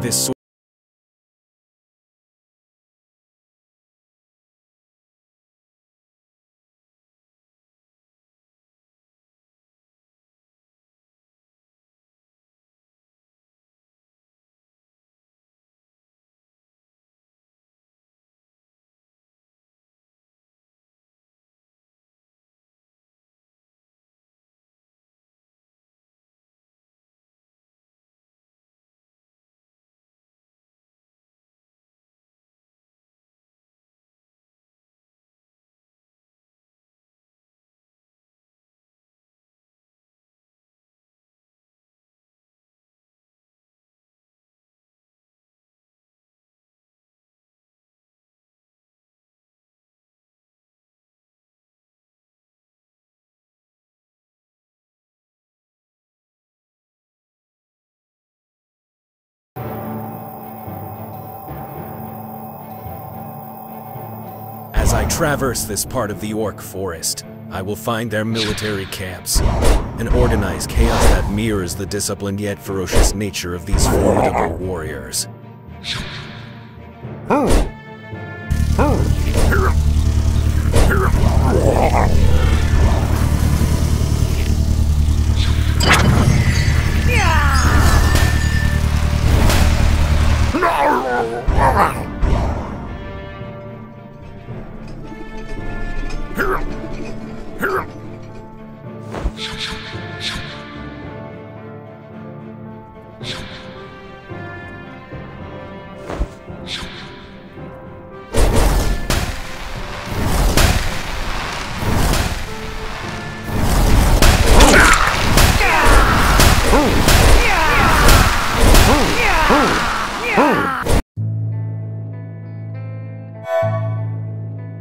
This As I traverse this part of the Orc forest, I will find their military camps and organize chaos that mirrors the disciplined yet ferocious nature of these formidable warriors. Oh,